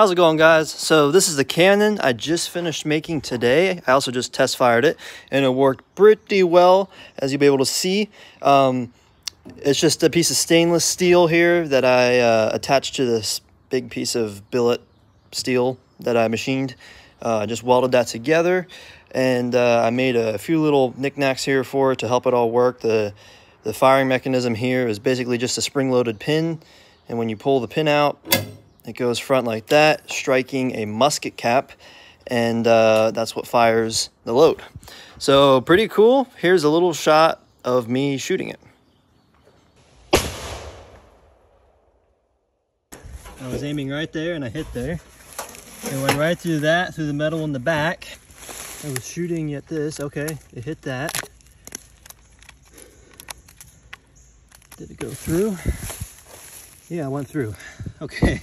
How's it going guys? So this is the cannon I just finished making today. I also just test fired it and it worked pretty well as you'll be able to see. Um, it's just a piece of stainless steel here that I uh, attached to this big piece of billet steel that I machined. Uh, I just welded that together and uh, I made a few little knickknacks here for it to help it all work. The, the firing mechanism here is basically just a spring-loaded pin and when you pull the pin out it goes front like that, striking a musket cap, and uh, that's what fires the load. So pretty cool. Here's a little shot of me shooting it. I was aiming right there and I hit there. It went right through that, through the metal in the back. I was shooting at this, okay, it hit that. Did it go through? Yeah, I went through. Okay.